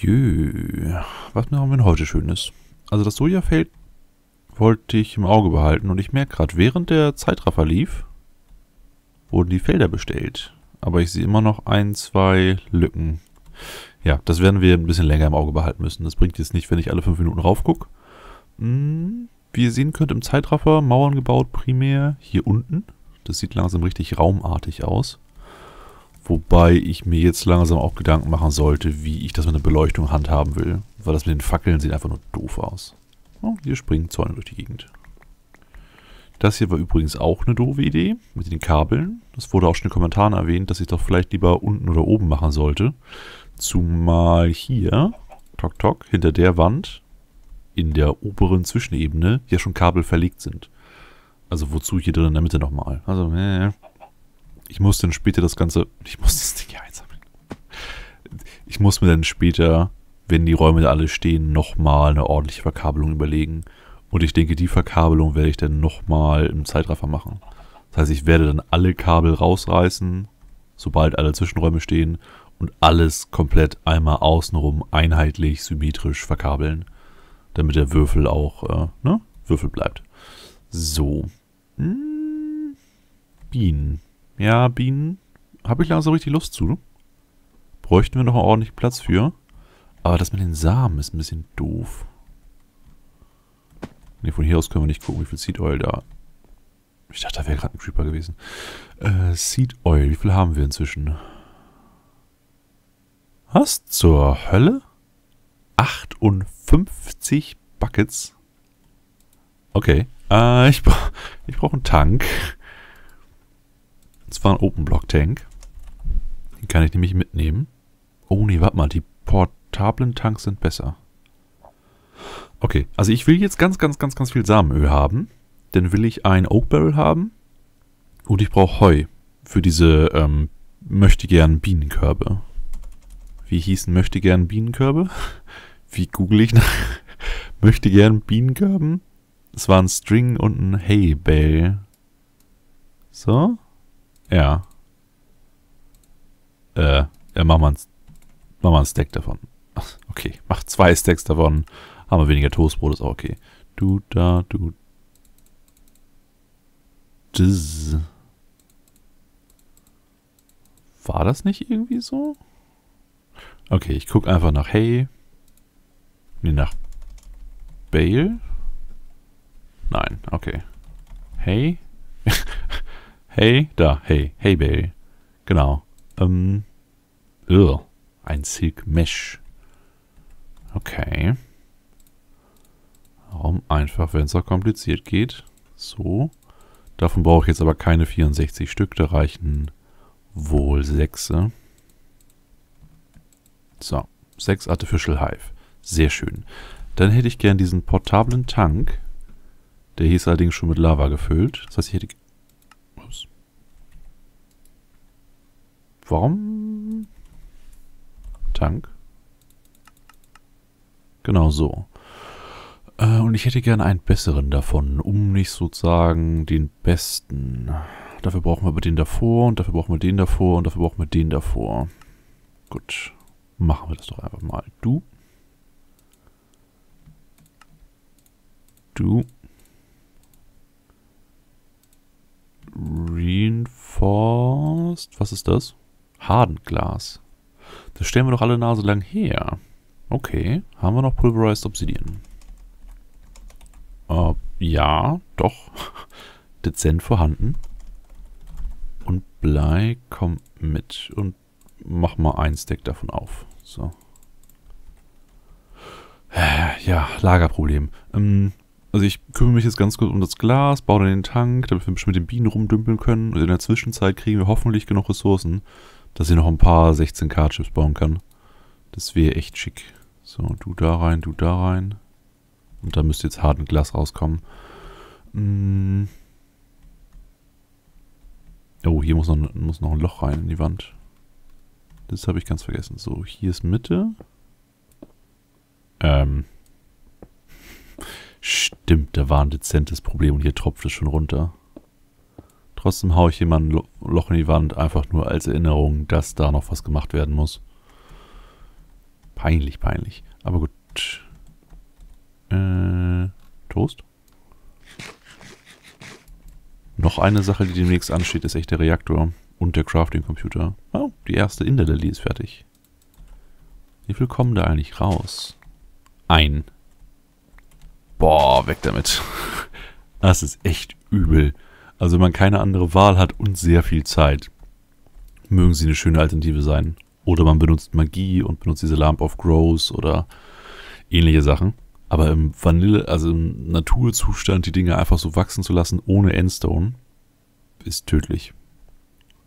Jö. Was haben wir denn heute Schönes? Also das Sojafeld wollte ich im Auge behalten und ich merke gerade, während der Zeitraffer lief, wurden die Felder bestellt. Aber ich sehe immer noch ein, zwei Lücken. Ja, das werden wir ein bisschen länger im Auge behalten müssen. Das bringt jetzt nicht, wenn ich alle fünf Minuten raufgucke. Hm, wie ihr sehen könnt, im Zeitraffer Mauern gebaut, primär hier unten. Das sieht langsam richtig raumartig aus. Wobei ich mir jetzt langsam auch Gedanken machen sollte, wie ich das mit der Beleuchtung handhaben will. Weil das mit den Fackeln sieht einfach nur doof aus. Oh, hier springen Zäune durch die Gegend. Das hier war übrigens auch eine doofe Idee mit den Kabeln. Das wurde auch schon in den Kommentaren erwähnt, dass ich doch vielleicht lieber unten oder oben machen sollte. Zumal hier, tok tok, hinter der Wand, in der oberen Zwischenebene, ja schon Kabel verlegt sind. Also wozu hier drin in der Mitte nochmal? Also, äh, ich muss dann später das Ganze, ich muss das Ding hier einsammeln. Ich muss mir dann später, wenn die Räume da alle stehen, nochmal eine ordentliche Verkabelung überlegen. Und ich denke, die Verkabelung werde ich dann nochmal im Zeitraffer machen. Das heißt, ich werde dann alle Kabel rausreißen, sobald alle Zwischenräume stehen und alles komplett einmal außenrum einheitlich, symmetrisch verkabeln, damit der Würfel auch, äh, ne, Würfel bleibt. So. Hm, Bienen. Ja, Bienen. Habe ich langsam richtig Lust zu. Bräuchten wir noch einen ordentlichen Platz für. Aber das mit den Samen ist ein bisschen doof. Ne, von hier aus können wir nicht gucken, wie viel Seed Oil da. Ich dachte, da wäre gerade ein Creeper gewesen. Äh, Seed Oil, wie viel haben wir inzwischen? Was zur Hölle? 58 Buckets? Okay. Äh, ich, bra ich brauche einen Tank. Und zwar einen Open Block Tank. Den kann ich nämlich mitnehmen. Oh nee, warte mal, die portablen Tanks sind besser. Okay, also ich will jetzt ganz, ganz, ganz, ganz viel Samenöl haben. Dann will ich ein Oak Barrel haben. Und ich brauche Heu für diese ähm, möchte gern Bienenkörbe. Wie hießen möchte gern Bienenkörbe? Wie google ich nach möchte gern Bienenkörben? Es war ein String und ein Hay Bale. So? Ja. Äh, ja, mach mal ein, mach mal ein Stack davon. Ach, okay, mach zwei Stacks davon. Haben wir weniger Toastbrot, ist auch okay. Du da, du. Dizz. War das nicht irgendwie so? Okay, ich gucke einfach nach Hey. Nee, nach Bale. Nein, okay. Hey. hey, da, hey, hey Bale. Genau. Ähm. Ugh, ein Silk Mesh. Okay. Warum einfach, wenn es auch kompliziert geht. So. Davon brauche ich jetzt aber keine 64 Stück. Da reichen wohl 6. So. 6 Artificial Hive. Sehr schön. Dann hätte ich gern diesen portablen Tank. Der hier ist allerdings schon mit Lava gefüllt. Das heißt, ich hätte... Warum? Tank. Genau so. Äh, und ich hätte gerne einen besseren davon, um nicht sozusagen den besten. Dafür brauchen wir aber den davor und dafür brauchen wir den davor und dafür brauchen wir den davor. Gut, machen wir das doch einfach mal. Du. Du. Reinforced. Was ist das? Hardenglas. Das stellen wir doch alle Nase lang her. Okay, haben wir noch Pulverized Obsidian? Äh, ja, doch. Dezent vorhanden. Und Blei kommt mit. Und mach mal ein Stack davon auf. So. Ja, Lagerproblem. Ähm, also ich kümmere mich jetzt ganz kurz um das Glas, baue dann den Tank, damit wir mit den Bienen rumdümpeln können. Und in der Zwischenzeit kriegen wir hoffentlich genug Ressourcen, dass ich noch ein paar 16k-Chips bauen kann. Das wäre echt schick. So, du da rein, du da rein. Und da müsste jetzt harten Glas rauskommen. Hm. Oh, hier muss noch, muss noch ein Loch rein in die Wand. Das habe ich ganz vergessen. So, hier ist Mitte. Ähm. Stimmt, da war ein dezentes Problem und hier tropft es schon runter. Trotzdem haue ich ein Loch in die Wand, einfach nur als Erinnerung, dass da noch was gemacht werden muss. Peinlich, peinlich. Aber gut. Äh, Toast? Noch eine Sache, die demnächst ansteht, ist echt der Reaktor und der Crafting-Computer. Oh, die erste Inderlily ist fertig. Wie viel kommen da eigentlich raus? Ein. Boah, weg damit. Das ist echt übel. Also wenn man keine andere Wahl hat und sehr viel Zeit, mögen sie eine schöne Alternative sein. Oder man benutzt Magie und benutzt diese Lamp of Growth oder ähnliche Sachen. Aber im Vanille, also im Naturzustand, die Dinge einfach so wachsen zu lassen ohne Endstone, ist tödlich.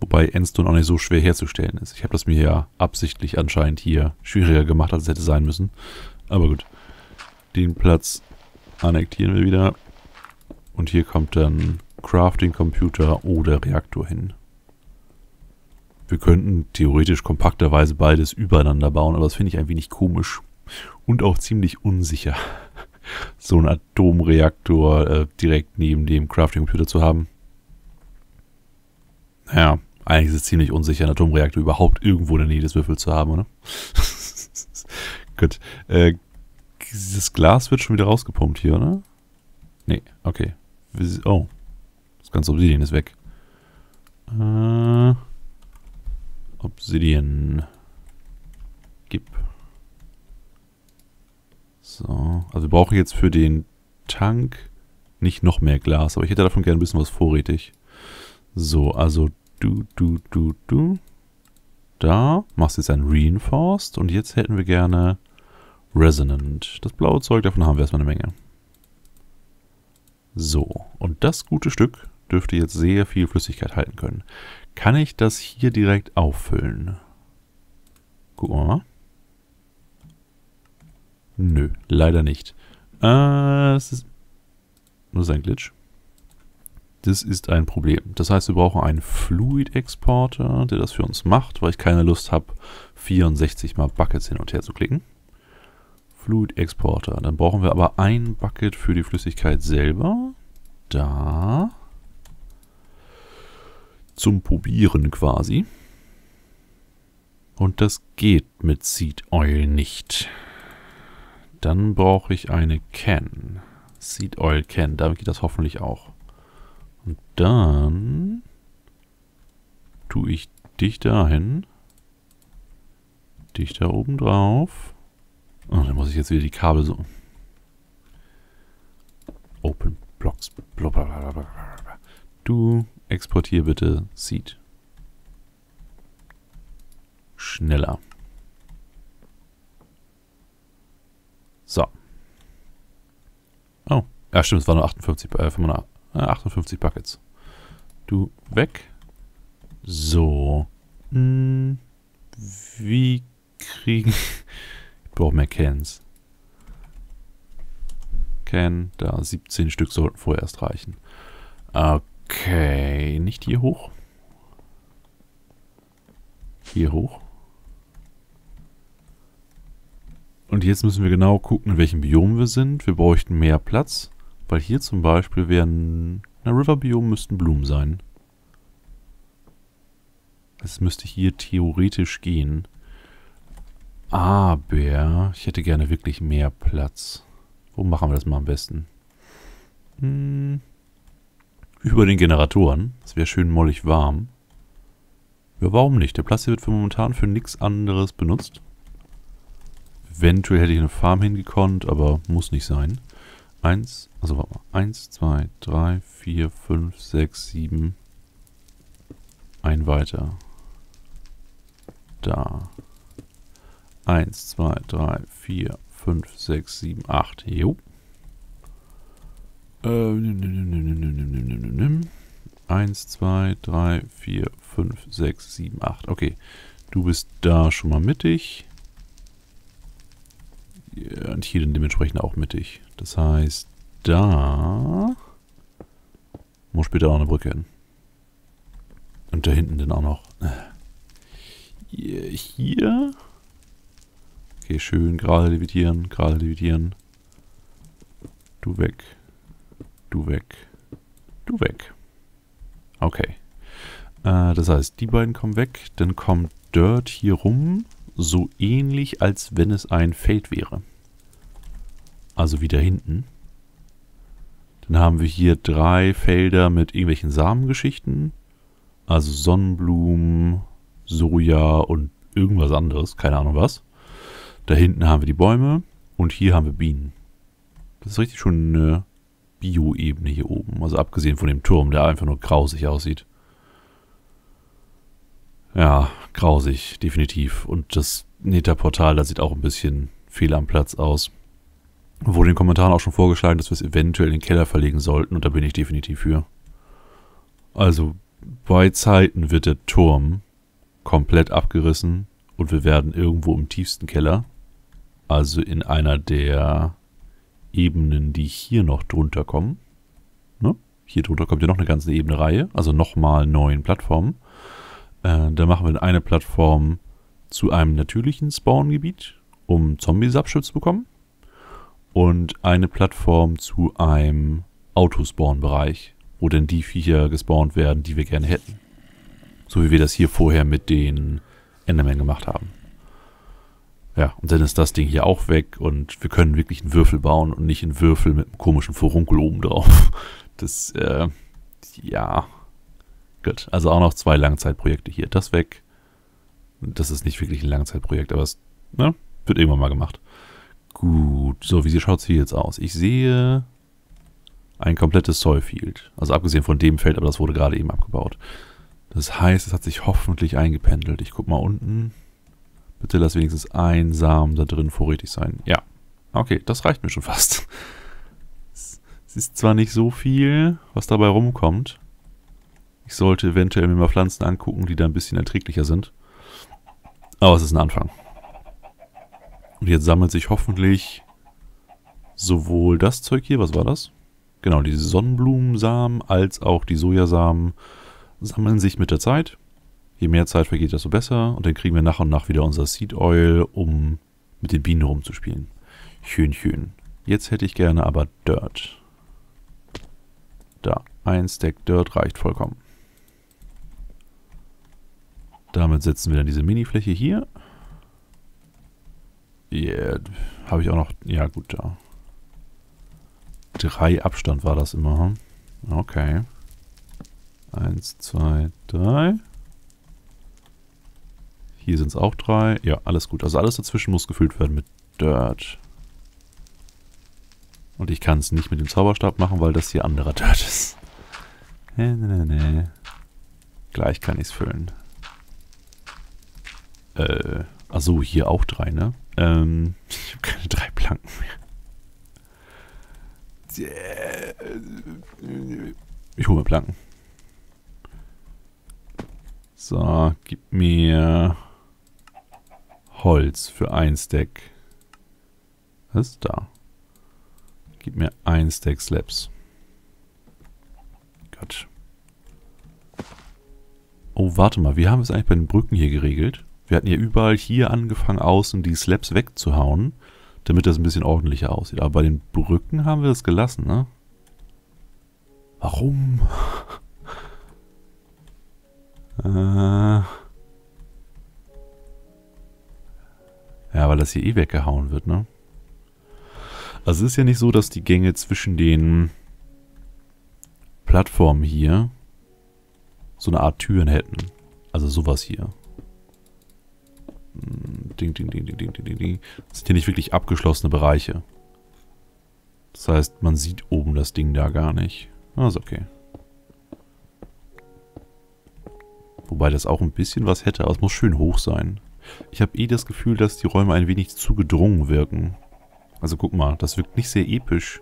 Wobei Endstone auch nicht so schwer herzustellen ist. Ich habe das mir ja absichtlich anscheinend hier schwieriger gemacht, als es hätte sein müssen. Aber gut. Den Platz annektieren wir wieder. Und hier kommt dann Crafting Computer oder Reaktor hin. Wir könnten theoretisch kompakterweise beides übereinander bauen, aber das finde ich ein wenig komisch. Und auch ziemlich unsicher, so einen Atomreaktor äh, direkt neben dem Crafting Computer zu haben. Naja, eigentlich ist es ziemlich unsicher, einen Atomreaktor überhaupt irgendwo in der Nähe des Würfels zu haben, oder? Gut. Äh, dieses Glas wird schon wieder rausgepumpt hier, oder? Nee, okay. Oh. Das ganze Obsidian ist weg. Äh, Obsidian. Gib. So. Also wir brauchen jetzt für den Tank nicht noch mehr Glas, aber ich hätte davon gerne ein bisschen was vorrätig. So, also du, du, du, du. Da machst du jetzt ein Reinforced und jetzt hätten wir gerne Resonant. Das blaue Zeug, davon haben wir erstmal eine Menge. So, und das gute Stück dürfte jetzt sehr viel Flüssigkeit halten können. Kann ich das hier direkt auffüllen? Gucken wir mal. Nö, leider nicht. Äh, das ist... Das ist ein Glitch. Das ist ein Problem. Das heißt, wir brauchen einen Fluid-Exporter, der das für uns macht, weil ich keine Lust habe, 64 mal Buckets hin und her zu klicken. Fluid-Exporter. Dann brauchen wir aber ein Bucket für die Flüssigkeit selber. Da. Zum Probieren quasi. Und das geht mit Seed Oil nicht. Dann brauche ich eine Can. Seed Oil Can. Damit geht das hoffentlich auch. Und dann tue ich dich dahin. Dich da oben drauf. Oh, dann muss ich jetzt wieder die Kabel so... Open Blocks. Blablabla. Du exportier bitte Seed. Schneller. So. Oh. Ja, stimmt, es waren nur 58, äh, 58 Buckets. Du weg. So. Hm, wie kriegen... ich brauche mehr Cans. Can, da 17 Stück sollten vorerst reichen. Okay, nicht hier hoch. Hier hoch. Und jetzt müssen wir genau gucken, in welchem Biom wir sind. Wir bräuchten mehr Platz, weil hier zum Beispiel wären, na River-Biom müssten Blumen sein. Es müsste hier theoretisch gehen. Aber ich hätte gerne wirklich mehr Platz. Wo machen wir das mal am besten? Hm, über den Generatoren. Das wäre schön mollig warm. Ja, warum nicht? Der hier wird für momentan für nichts anderes benutzt. Eventuell hätte ich eine Farm hingekonnt, aber muss nicht sein. Eins, also warte mal. Eins, zwei, drei, vier, fünf, sechs, sieben. Ein weiter. Da. Eins, zwei, drei, vier, fünf, sechs, sieben, acht. Jo. Eins, zwei, drei, vier, fünf, sechs, sieben, acht. Okay. Du bist da schon mal mittig und hier dann dementsprechend auch mittig. Das heißt, da muss später auch eine Brücke hin. Und da hinten dann auch noch. Hier. Okay, schön. Gerade levitieren, gerade levitieren. Du weg. Du weg. Du weg. Okay. Äh, das heißt, die beiden kommen weg. Dann kommt Dirt hier rum so ähnlich, als wenn es ein Feld wäre. Also wieder hinten. Dann haben wir hier drei Felder mit irgendwelchen Samengeschichten. Also Sonnenblumen, Soja und irgendwas anderes. Keine Ahnung was. Da hinten haben wir die Bäume und hier haben wir Bienen. Das ist richtig schon eine Bio-Ebene hier oben. Also abgesehen von dem Turm, der einfach nur grausig aussieht. Ja, grausig, definitiv. Und das Nether-Portal, das sieht auch ein bisschen fehl am Platz aus. Wurde in den Kommentaren auch schon vorgeschlagen, dass wir es eventuell in den Keller verlegen sollten und da bin ich definitiv für. Also bei Zeiten wird der Turm komplett abgerissen und wir werden irgendwo im tiefsten Keller, also in einer der Ebenen, die hier noch drunter kommen. Ne? Hier drunter kommt ja noch eine ganze Ebenreihe, also nochmal neun Plattformen. Äh, da machen wir eine Plattform zu einem natürlichen Spawngebiet, um Zombies abschützt zu bekommen und eine Plattform zu einem Autospawn-Bereich, wo denn die Viecher gespawnt werden, die wir gerne hätten. So wie wir das hier vorher mit den Endermen gemacht haben. Ja, und dann ist das Ding hier auch weg und wir können wirklich einen Würfel bauen und nicht einen Würfel mit einem komischen Furunkel oben drauf. Das, äh, ja. Gut, also auch noch zwei Langzeitprojekte hier. Das weg. Das ist nicht wirklich ein Langzeitprojekt, aber es ne, wird irgendwann mal gemacht. Gut, so, wie schaut es hier jetzt aus? Ich sehe ein komplettes Soilfield. Also abgesehen von dem Feld, aber das wurde gerade eben abgebaut. Das heißt, es hat sich hoffentlich eingependelt. Ich guck mal unten. Bitte lass wenigstens ein Samen da drin vorrätig sein. Ja. Okay, das reicht mir schon fast. Es ist zwar nicht so viel, was dabei rumkommt. Ich sollte eventuell mir mal Pflanzen angucken, die da ein bisschen erträglicher sind. Aber es ist ein Anfang. Und jetzt sammelt sich hoffentlich sowohl das Zeug hier, was war das? Genau, die Sonnenblumensamen als auch die Sojasamen sammeln sich mit der Zeit. Je mehr Zeit vergeht, desto besser. Und dann kriegen wir nach und nach wieder unser Seed Oil, um mit den Bienen rumzuspielen. Schön, schön. Jetzt hätte ich gerne aber Dirt. Da, ein Stack Dirt reicht vollkommen. Damit setzen wir dann diese Mini-Fläche hier. Yeah, habe ich auch noch... Ja, gut, da. Drei Abstand war das immer. Hm? Okay. Eins, zwei, drei. Hier sind es auch drei. Ja, alles gut. Also alles dazwischen muss gefüllt werden mit Dirt. Und ich kann es nicht mit dem Zauberstab machen, weil das hier anderer Dirt ist. Nee, nee, nee. Gleich kann ich es füllen. Äh, achso, hier auch drei, ne? Ähm, ich habe keine drei Planken mehr. Ich hole mir Planken. So, gib mir Holz für ein Stack. Was ist da? Gib mir ein Stack Slabs. Gott. Oh, warte mal. Wie haben wir es eigentlich bei den Brücken hier geregelt? Wir hatten ja überall hier angefangen, außen die Slabs wegzuhauen, damit das ein bisschen ordentlicher aussieht. Aber bei den Brücken haben wir das gelassen, ne? Warum? äh... Ja, weil das hier eh weggehauen wird, ne? Also es ist ja nicht so, dass die Gänge zwischen den Plattformen hier so eine Art Türen hätten. Also sowas hier. Ding, ding, ding, ding, ding, ding, ding. Das sind hier nicht wirklich abgeschlossene Bereiche. Das heißt, man sieht oben das Ding da gar nicht. Ah, ist okay. Wobei das auch ein bisschen was hätte, aber es muss schön hoch sein. Ich habe eh das Gefühl, dass die Räume ein wenig zu gedrungen wirken. Also guck mal, das wirkt nicht sehr episch.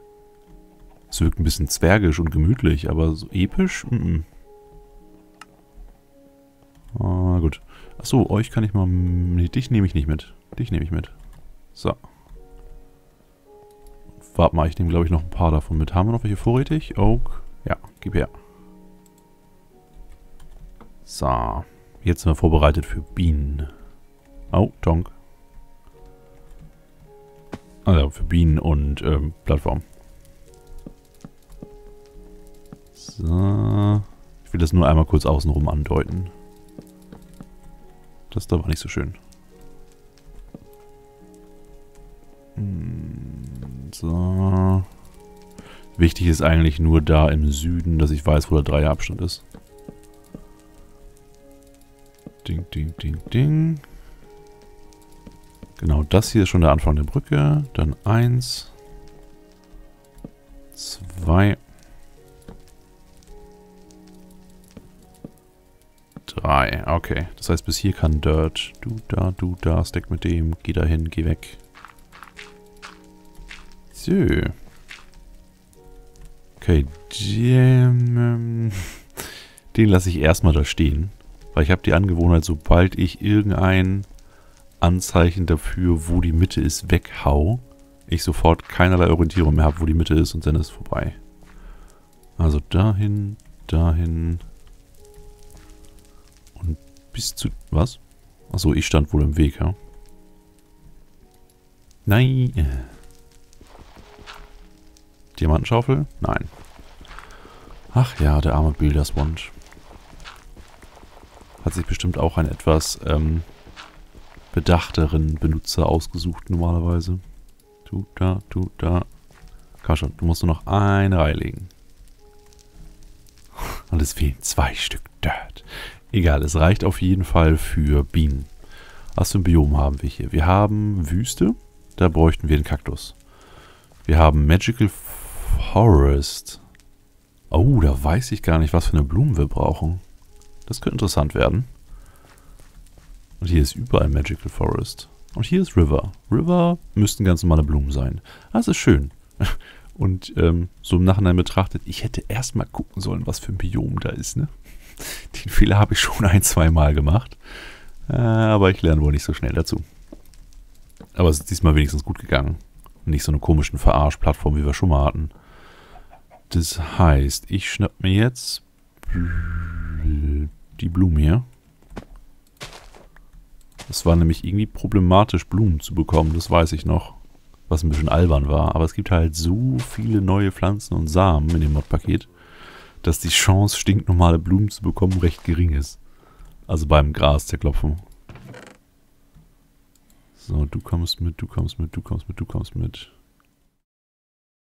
Es wirkt ein bisschen zwergisch und gemütlich, aber so episch? Mm, -mm. Ah, gut. Achso, euch kann ich mal... Nee, dich nehme ich nicht mit. Dich nehme ich mit. So. Warte mal, ich nehme, glaube ich, noch ein paar davon mit. Haben wir noch welche vorrätig? Oak. Ja, gib her. So. Jetzt sind wir vorbereitet für Bienen. Oh, Tonk. Also für Bienen und ähm, Plattform. So. Ich will das nur einmal kurz außenrum andeuten. Das da war nicht so schön. Hm, so. Wichtig ist eigentlich nur da im Süden, dass ich weiß, wo der Dreier Abstand ist. Ding, ding, ding, ding. Genau, das hier ist schon der Anfang der Brücke. Dann eins. Zwei. Drei. Okay. Das heißt, bis hier kann Dirt. Du da, du da, stack mit dem. Geh dahin, geh weg. So. Okay, den, ähm, den lasse ich erstmal da stehen. Weil ich habe die Angewohnheit, sobald ich irgendein Anzeichen dafür, wo die Mitte ist, weghau, ich sofort keinerlei Orientierung mehr habe, wo die Mitte ist und dann ist es vorbei. Also dahin, dahin und bis zu... Was? Achso, ich stand wohl im Weg, ja? Nein. Diamantenschaufel? Nein. Ach ja, der arme Bilderswand. Hat sich bestimmt auch einen etwas ähm, bedachteren Benutzer ausgesucht normalerweise. Du da, du da. Komm schon, du musst nur noch eine Reihe legen. Und es fehlen zwei Stück Dirt. Egal, es reicht auf jeden Fall für Bienen. Was für ein Biom haben wir hier? Wir haben Wüste. Da bräuchten wir den Kaktus. Wir haben Magical Forest. Oh, da weiß ich gar nicht, was für eine Blumen wir brauchen. Das könnte interessant werden. Und hier ist überall Magical Forest. Und hier ist River. River müssten ganz normale Blumen sein. Das ist schön. Und ähm, so im Nachhinein betrachtet, ich hätte erstmal gucken sollen, was für ein Biom da ist. Ne? Den Fehler habe ich schon ein, zwei Mal gemacht. Äh, aber ich lerne wohl nicht so schnell dazu. Aber es ist diesmal wenigstens gut gegangen. Nicht so eine komischen Verarsch-Plattform, wie wir schon mal hatten. Das heißt, ich schnapp mir jetzt die Blumen hier. Es war nämlich irgendwie problematisch, Blumen zu bekommen, das weiß ich noch. Was ein bisschen albern war. Aber es gibt halt so viele neue Pflanzen und Samen in dem Modpaket, dass die Chance, stinknormale Blumen zu bekommen, recht gering ist. Also beim Gras zerklopfen. So, du kommst mit, du kommst mit, du kommst mit, du kommst mit.